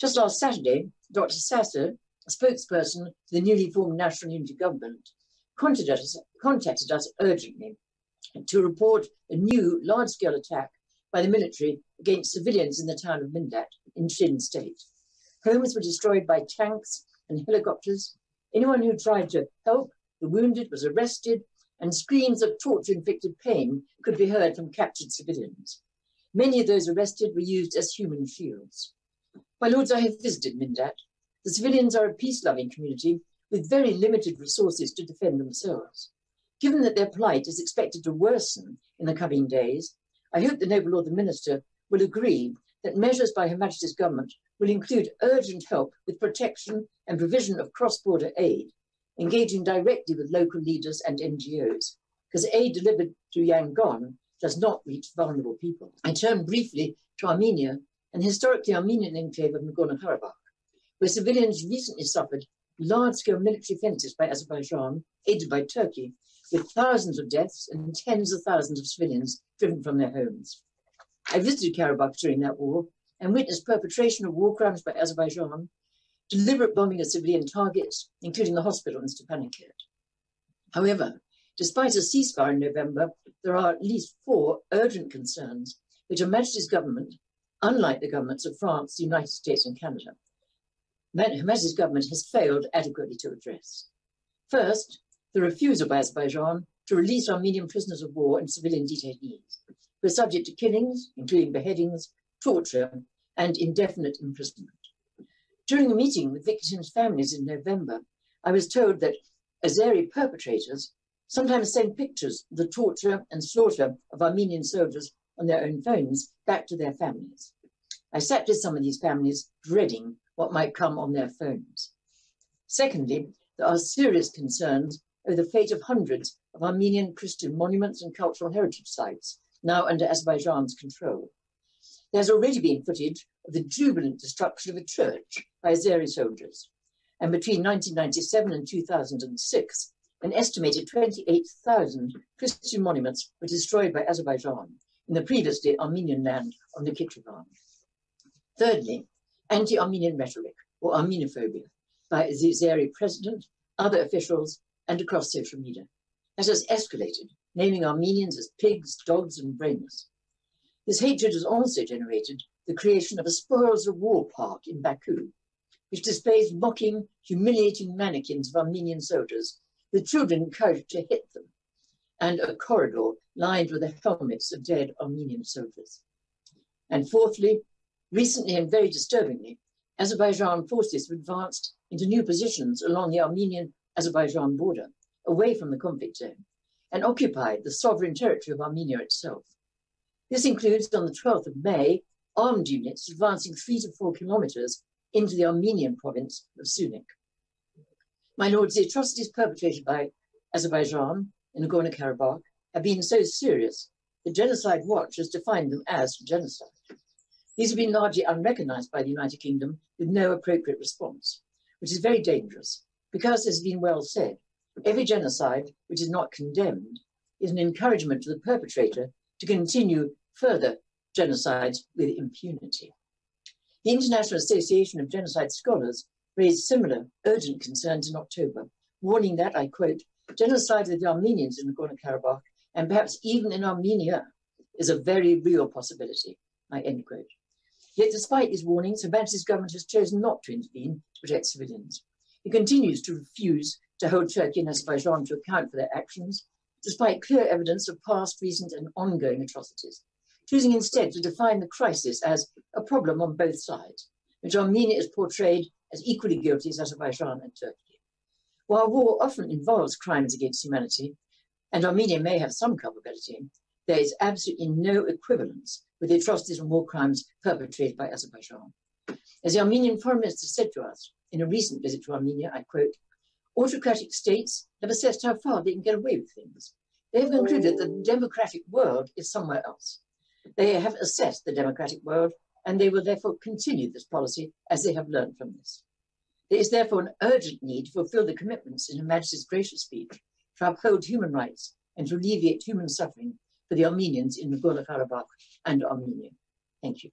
Just last Saturday, Dr. Sasa, a spokesperson for the newly formed National Unity Government, contacted us, contacted us urgently to report a new large-scale attack by the military against civilians in the town of Mindat in Chin State. Homes were destroyed by tanks and helicopters. Anyone who tried to help the wounded was arrested, and screams of torture-inflicted pain could be heard from captured civilians. Many of those arrested were used as human shields. My lords, I have visited Mindat. The civilians are a peace-loving community with very limited resources to defend themselves. Given that their plight is expected to worsen in the coming days, I hope the noble Lord the Minister will agree that measures by Her Majesty's government will include urgent help with protection and provision of cross-border aid, engaging directly with local leaders and NGOs, because aid delivered to Yangon does not reach vulnerable people. I turn briefly to Armenia, an historically Armenian enclave of Nagorno-Karabakh, where civilians recently suffered large-scale military offences by Azerbaijan, aided by Turkey, with thousands of deaths and tens of thousands of civilians driven from their homes. I visited Karabakh during that war and witnessed perpetration of war crimes by Azerbaijan, deliberate bombing of civilian targets, including the hospital in Stepanakert. However, Despite a ceasefire in November, there are at least four urgent concerns which Her Majesty's government, unlike the governments of France, the United States, and Canada, Her Majesty's government has failed adequately to address. First, the refusal by Azerbaijan to release Armenian prisoners of war and civilian detainees who are subject to killings, including beheadings, torture, and indefinite imprisonment. During a meeting with victims' families in November, I was told that Azeri perpetrators sometimes send pictures of the torture and slaughter of Armenian soldiers on their own phones back to their families. I sat with some of these families, dreading what might come on their phones. Secondly, there are serious concerns over the fate of hundreds of Armenian Christian monuments and cultural heritage sites now under Azerbaijan's control. There's already been footage of the jubilant destruction of a church by Azeri soldiers. And between 1997 and 2006, an estimated 28,000 Christian monuments were destroyed by Azerbaijan in the previously Armenian land on of Nakhchivan. Thirdly, anti-Armenian rhetoric or Armenophobia by the Azeri president, other officials, and across social media. That has escalated, naming Armenians as pigs, dogs, and brainless. This hatred has also generated the creation of a spoils of war park in Baku, which displays mocking, humiliating mannequins of Armenian soldiers the children encouraged to hit them, and a corridor lined with the helmets of dead Armenian soldiers. And fourthly, recently and very disturbingly, Azerbaijan forces have advanced into new positions along the Armenian-Azerbaijan border, away from the conflict zone, and occupied the sovereign territory of Armenia itself. This includes, on the 12th of May, armed units advancing three to four kilometers into the Armenian province of Syunik. My lords, the atrocities perpetrated by Azerbaijan in Nagorno-Karabakh have been so serious that Genocide Watch has defined them as genocide. These have been largely unrecognized by the United Kingdom with no appropriate response, which is very dangerous because, as has been well said, every genocide which is not condemned is an encouragement to the perpetrator to continue further genocides with impunity. The International Association of Genocide Scholars raised similar urgent concerns in October, warning that, I quote, genocide of the Armenians in Nagorno-Karabakh and perhaps even in Armenia is a very real possibility, I end quote. Yet despite these warnings, Her Majesty's government has chosen not to intervene to protect civilians. It continues to refuse to hold Turkey and Azerbaijan to account for their actions, despite clear evidence of past, recent and ongoing atrocities, choosing instead to define the crisis as a problem on both sides, which Armenia is portrayed as equally guilty as Azerbaijan and Turkey. While war often involves crimes against humanity, and Armenia may have some culpability, there is absolutely no equivalence with the atrocities and war crimes perpetrated by Azerbaijan. As the Armenian foreign minister said to us in a recent visit to Armenia, I quote, autocratic states have assessed how far they can get away with things. They have concluded that the democratic world is somewhere else. They have assessed the democratic world and they will therefore continue this policy as they have learned from this. There is therefore an urgent need to fulfill the commitments in Her Majesty's gracious speech to uphold human rights and to alleviate human suffering for the Armenians in Nagorno-Karabakh and Armenia. Thank you.